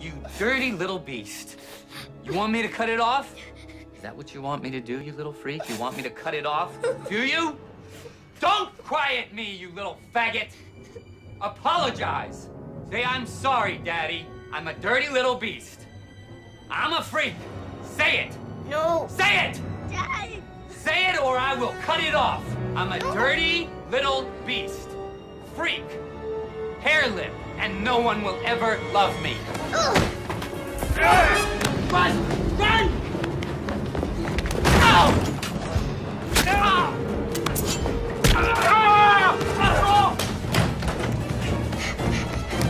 You dirty little beast. You want me to cut it off? Is that what you want me to do, you little freak? You want me to cut it off? Do you? Don't cry at me, you little faggot! Apologize! Say I'm sorry, Daddy. I'm a dirty little beast. I'm a freak. Say it! No. Say it! Daddy. Say it or I will cut it off. I'm a dirty little beast. Freak. Hare lip. And no one will ever love me. Run! Run! Ow!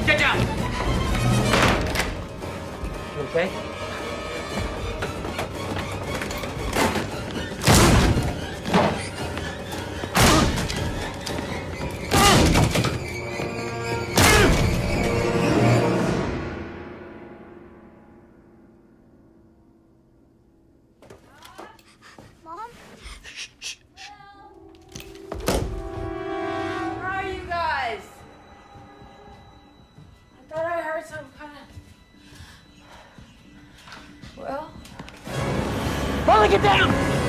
Get down! You okay? I thought I heard some kind of. Well. Molly, get down!